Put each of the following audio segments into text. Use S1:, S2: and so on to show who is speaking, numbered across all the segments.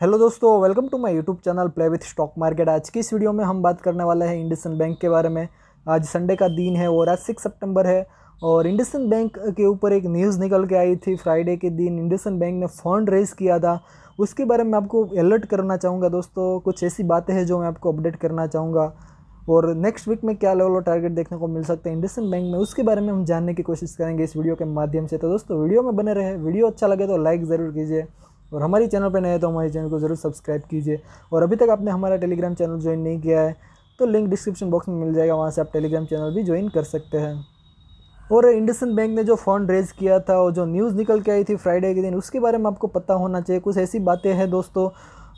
S1: Hello दोस्तों welcome to my YouTube channel play with stock market आज की इस वीडियो में हम बात करने वाले हैं इंडसन बैंक के बारे में। आज संडे का दिन है और आज सिक्स सितंबर है। और इंडसन बैंक के ऊपर एक न्यूज़ निकल के आई थी फ्राइडे के दिन। इंडसन बैंक ने फंड रेज किया था। उसके बारे में आपको अलर्ट करना चाहूँगा दोस्तों, कुछ ऐसी बातें हैं जो मैं आपको अपडेट करना चाहूँगा। और नेक्स्ट वीक में क्या लेवल और टारगेट देखने को मिल सकते हैं इंडसन बैंक में, उसके बारे में हम जानने की कोशिश करेंगे इस वीडियो के माध्यम से। तो दोस्तों वीडियो में बने रहे। वीडियो अच्छा लगे तो लाइक ज़रूर कीजिए और हमारी चैनल पर नए तो हमारे चैनल को ज़रूर सब्सक्राइब कीजिए। और अभी तक आपने हमारा टेलीग्राम चैनल ज्वाइन नहीं किया है तो लिंक डिस्क्रिप्शन बॉक्स में मिल जाएगा, वहाँ से आप टेलीग्राम चैनल भी ज्वाइन कर सकते हैं। और इंडसन बैंक ने जो फंड रेज किया था, और जो न्यूज़ निकल के आई थी फ्राइडे के दिन, उसके बारे में आपको पता होना चाहिए। कुछ ऐसी बातें हैं दोस्तों,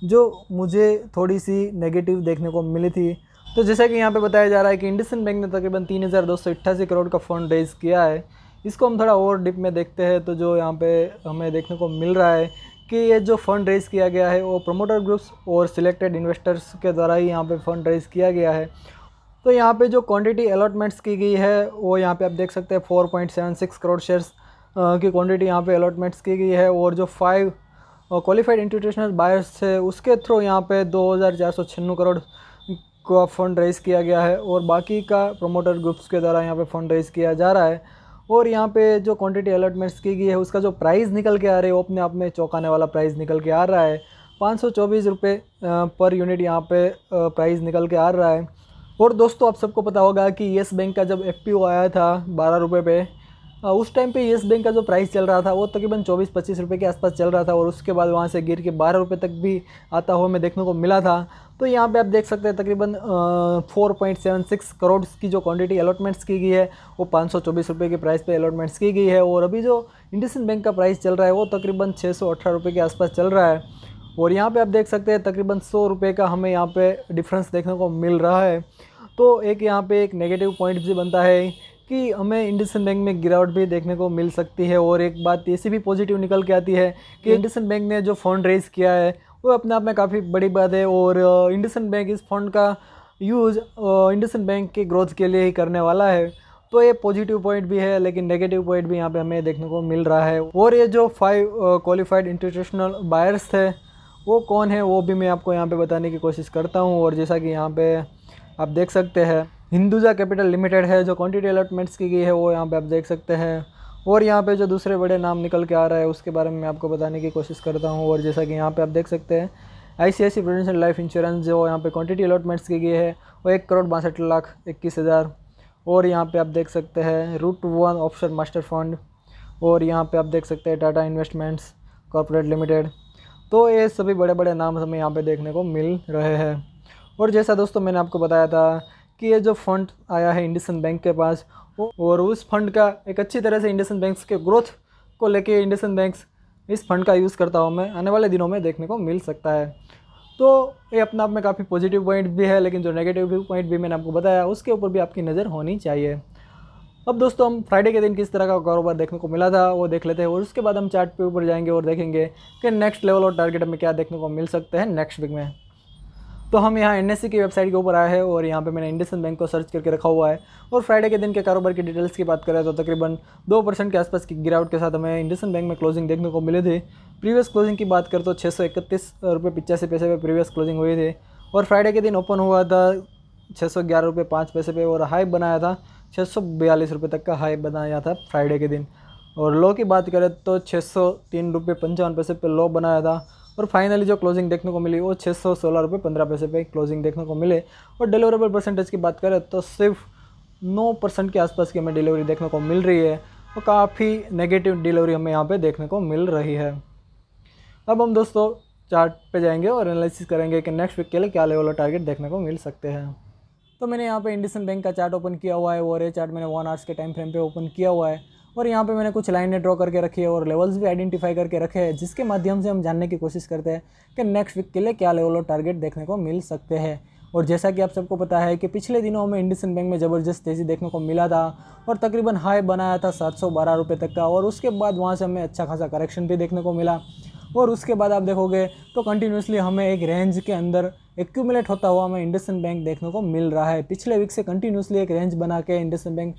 S1: जो मुझे थोड़ी सी नेगेटिव देखने को मिली थी। तो जैसा कि यहाँ पे बताया जा रहा है कि इंडसन बैंक ने तकरीबन तीन हज़ार दो सौ अट्ठासी करोड़ का फंड रेज किया है। इसको हम थोड़ा और डिप में देखते हैं तो जो यहाँ पे हमें देखने को मिल रहा है कि ये जो फंड रेज किया गया है, वो प्रोमोटर ग्रुप्स और सिलेक्टेड इन्वेस्टर्स के द्वारा ही यहाँ पे फंड रेज किया गया है। तो यहाँ पे जो क्वांटिटी अलॉटमेंट्स की गई है, वो यहाँ पे आप देख सकते हैं four point seven six crore shares की क्वांटिटी यहाँ पे अलॉटमेंट्स की गई है और जो फाइव क्वालिफाइड इंस्टीट्यूशनल बायर्स है, उसके थ्रू यहाँ पे दो करोड़ का फंड रेज किया गया है और बाकी का प्रोमोटर ग्रुप्स के द्वारा यहाँ पे फंड रेज किया जा रहा है। और यहाँ पे जो क्वांटिटी अलॉटमेंट्स की गई है, उसका जो प्राइस निकल के आ रहा है, वो अपने आप में चौंकाने वाला प्राइस निकल के आ रहा है। पाँच सौ चौबीस रुपये पर यूनिट यहाँ पे प्राइस निकल के आ रहा है। और दोस्तों, आप सबको पता होगा कि येस बैंक का जब एफपीओ आया था बारह रुपये पे उस टाइम पे येस बैंक का जो प्राइस चल रहा था, वो तकरीबन चौबीस पच्चीस रुपये के आसपास चल रहा था और उसके बाद वहाँ से गिर के बारह रुपये तक भी आता हुआ हमें देखने को मिला था। तो यहाँ पे आप देख सकते हैं तकरीबन four point seven six crore की जो क्वांटिटी अलॉटमेंट्स की गई है, वो पाँच सौ चौबीस रुपये के प्राइस पे अलॉटमेंट्स की गई है और अभी जो इंडसन बैंक का प्राइस चल रहा है, वो तकरीबन छः सौ अठारह रुपये के आसपास चल रहा है। और यहाँ पे आप देख सकते हैं तकरीबन सौ रुपये का हमें यहाँ पे डिफरेंस देखने को मिल रहा है। तो एक यहाँ पे एक नेगेटिव पॉइंट भी बनता है। कि हमें इंडसन बैंक में गिरावट भी देखने को मिल सकती है और एक बात ऐसी भी पॉजिटिव निकल के आती है कि इंडसन बैंक ने जो फंड रेज किया है वो अपने आप में काफ़ी बड़ी बात है और इंडसन बैंक इस फंड का यूज़ इंडसन बैंक के ग्रोथ के लिए ही करने वाला है। तो ये पॉजिटिव पॉइंट भी है लेकिन नेगेटिव पॉइंट भी यहाँ पे हमें देखने को मिल रहा है। और ये जो फाइव क्वालिफाइड इंस्टीट्यूशनल बायर्स थे वो कौन है वो भी मैं आपको यहाँ पे बताने की कोशिश करता हूँ। और जैसा कि यहाँ पे आप देख सकते हैं हिंदुजा कैपिटल लिमिटेड है, जो क्वांटिटी अलॉटमेंट्स की गई है, वो यहाँ पे आप देख सकते हैं। और यहाँ पे जो दूसरे बड़े नाम निकल के आ रहा है, उसके बारे में मैं आपको बताने की कोशिश करता हूँ। और जैसा कि यहाँ पे आप देख सकते हैं I C I C Prudential life insurance जो यहाँ पे क्वांटिटी अलॉटमेंट्स की गई है, वो एक करोड़ बासठ लाख इक्कीस हज़ार। और यहाँ पे आप देख सकते हैं route one option master fund और यहाँ पे आप देख सकते हैं टाटा इन्वेस्टमेंट्स कॉरपोरेट लिमिटेड तो ये सभी बड़े बड़े नाम हमें यहाँ पे देखने को मिल रहे हैं। और जैसा दोस्तों मैंने आपको बताया था कि ये जो फंड आया है इंडसन बैंक के पास और उस फंड का एक अच्छी तरह से इंडसन बैंक के ग्रोथ को लेके इंडसन बैंक इस फंड का यूज़ करता हुआ हमें आने वाले दिनों में देखने को मिल सकता है। तो ये अपना आप में काफ़ी पॉजिटिव पॉइंट भी है, लेकिन जो नेगेटिव पॉइंट भी मैंने आपको बताया, उसके ऊपर भी आपकी नज़र होनी चाहिए। अब दोस्तों, हम फ्राइडे के दिन किस तरह का कारोबार देखने को मिला था, वो देख लेते हैं, और उसके बाद हम चार्ट पे ऊपर जाएँगे और देखेंगे कि नेक्स्ट लेवल और टारगेट हमें क्या देखने को मिल सकते हैं नेक्स्ट वीक में। तो हम यहाँ एनएससी की वेबसाइट के ऊपर आए हैं और यहाँ पे मैंने इंडसन बैंक को सर्च करके रखा हुआ है। और फ्राइडे के दिन के कारोबार की डिटेल्स की बात करें तो तकरीबन दो परसेंट के आसपास की गिरावट के साथ हमें इंडसन बैंक में क्लोजिंग देखने को मिले थे। प्रीवियस क्लोजिंग की बात करें तो छः सौ इकतीस रुपये पिचासी पैसे पे प्रीवियस क्लोजिंग हुई थी। और फ्राइडे के दिन ओपन हुआ था छः सौ ग्यारह रुपये पाँच पैसे पे और हाई बनाया था छः सौ बयालीस रुपये तक का हाई बनाया था फ्राइडे के दिन। और लो की बात करें तो छः सौ तीन रुपये पंचावन पैसे पे लो बनाया था। और फाइनली जो क्लोजिंग देखने को मिली, वो छः सौ सोलह रुपये पंद्रह पैसे पे क्लोजिंग देखने को मिले। और डिलीवरेबल परसेंटेज की बात करें तो सिर्फ़ नौ परसेंट के आसपास की हमें डिलीवरी देखने को मिल रही है और काफ़ी नेगेटिव डिलीवरी हमें यहाँ पे देखने को मिल रही है। अब हम दोस्तों चार्ट पे जाएँगे और एनालिसिस करेंगे कि नेक्स्ट वीक के लिए क्या लेवल और टारगेट देखने को मिल सकते हैं। तो मैंने यहाँ पे इंडसन बैंक का चार्ट ओपन किया हुआ है और ये चार्ट मैंने वन आवर्स के टाइम फ्रेम पे ओपन किया हुआ है। और यहाँ पे मैंने कुछ लाइनें ड्रॉ करके रखी है और लेवल्स भी आइडेंटिफाई करके रखे हैं, जिसके माध्यम से हम जानने की कोशिश करते हैं कि नेक्स्ट वीक के लिए क्या लेवल और टारगेट देखने को मिल सकते हैं। और जैसा कि आप सबको पता है कि पिछले दिनों में इंडसन बैंक में ज़बरदस्त तेज़ी देखने को मिला था और तकरीबन हाई बनाया था सात सौ तक का और उसके बाद वहाँ से हमें अच्छा खासा करेक्शन भी देखने को मिला। और उसके बाद आप देखोगे तो कंटिन्यूसली हमें एक रेंज के अंदर एक्यूमुलेट होता हुआ हमें इंडसन बैंक देखने को मिल रहा है। पिछले वीक से कंटिन्यूसली एक रेंज बना के इंडसन बैंक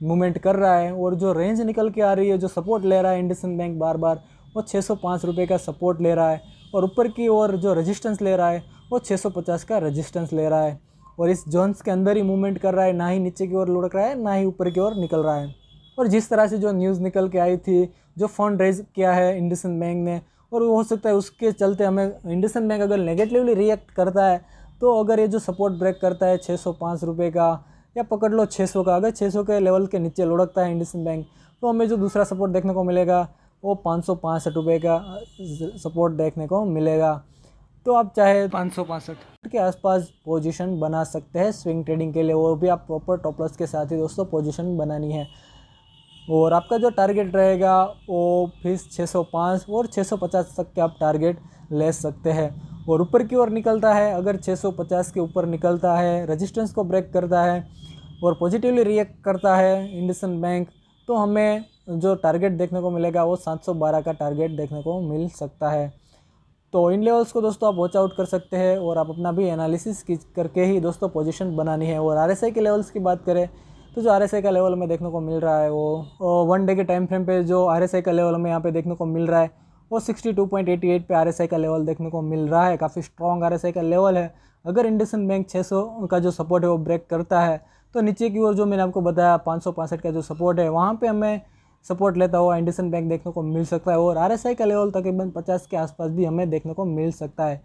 S1: मूवमेंट कर रहा है और जो रेंज निकल के आ रही है, जो सपोर्ट ले रहा है इंडसन बैंक बार बार वो छः सौ पाँच रुपये का सपोर्ट ले रहा है और ऊपर की ओर जो रजिस्टेंस ले रहा है, वो छः सौ पचास का रजिस्टेंस ले रहा है और इस जोन्स के अंदर ही मूवमेंट कर रहा है, ना ही नीचे की ओर लुढ़क रहा है, ना ही ऊपर की ओर निकल रहा है। और जिस तरह से जो न्यूज़ निकल के आई थी, जो फंड रेज किया है इंडसन बैंक ने, और वो हो सकता है उसके चलते हमें इंडसन बैंक अगर नेगेटिवली रिएक्ट करता है तो अगर ये जो सपोर्ट ब्रेक करता है छः सौ का या पकड़ लो छः सौ का। अगर छः सौ के लेवल के नीचे लुढ़कता है इंडसन बैंक तो हमें जो दूसरा सपोर्ट देखने को मिलेगा वो पाँच सौ पाँसठ रुपये का सपोर्ट देखने को मिलेगा। तो आप चाहे
S2: पाँच सौ पाँसठ।
S1: के आसपास पोजीशन बना सकते हैं स्विंग ट्रेडिंग के लिए वो भी आप प्रॉपर टॉपलस के साथ ही दोस्तों पोजीशन बनानी है। और आपका जो टारगेट रहेगा वो फिर 605 और 650 तक के आप टारगेट ले सकते हैं। और ऊपर की ओर निकलता है, अगर 650 के ऊपर निकलता है रजिस्टेंस को ब्रेक करता है और पॉजिटिवली रिएक्ट करता है इंडसन बैंक तो हमें जो टारगेट देखने को मिलेगा, वो 712 का टारगेट देखने को मिल सकता है। तो इन लेवल्स को दोस्तों आप वॉच आउट कर सकते हैं और आप अपना भी एनालिसिस करके ही दोस्तों पोजीशन बनानी है। और RSI के लेवल्स की बात करें तो जो RSI का लेवल में देखने को मिल रहा है वो वन डे के टाइम फ्रेम पे जो RSI का लेवल में यहाँ पे देखने को मिल रहा है वो 62.88 पे आर का लेवल देखने को मिल रहा है, काफ़ी स्ट्रॉन्ग आर का लेवल है। अगर इंडसन बैंक 600 का जो सपोर्ट है वो ब्रेक करता है तो नीचे की ओर जो मैंने आपको बताया, पाँच सौ पैंसठ का जो सपोर्ट है, वहाँ पर हमें सपोर्ट लेता हुआ इंडसन बैंक देखने को मिल सकता है और आर का लेवल तकरीबन पचास के आसपास भी हमें देखने को मिल सकता है।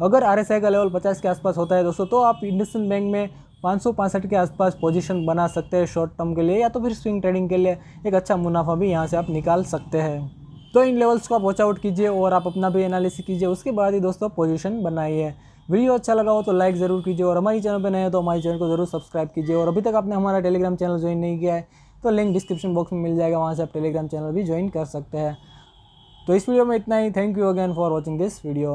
S1: अगर RSI का लेवल पचास के आसपास होता है दोस्तों तो आप इंडसन बैंक में पाँच सौ पैंसठ के आसपास पोजीशन बना सकते हैं शॉर्ट टर्म के लिए या तो फिर स्विंग ट्रेडिंग के लिए एक अच्छा मुनाफा भी यहाँ से आप निकाल सकते हैं। तो इन लेवल्स को आप वॉच आउट कीजिए और आप अपना भी एनालिसिस कीजिए, उसके बाद ही दोस्तों पोजीशन बनाइए। वीडियो अच्छा लगा हो तो लाइक ज़रूर कीजिए और हमारी चैनल पर नए हैं तो हमारे चैनल को ज़रूर सब्सक्राइब कीजिए और अभी तक आपने हमारा टेलीग्राम चैनल ज्वाइन नहीं किया है तो लिंक डिस्क्रिप्शन बॉक्स में मिल जाएगा, वहाँ से आप टेलीग्राम चैनल भी ज्वाइन कर सकते हैं। तो इस वीडियो में इतना ही। Thank you again for watching this video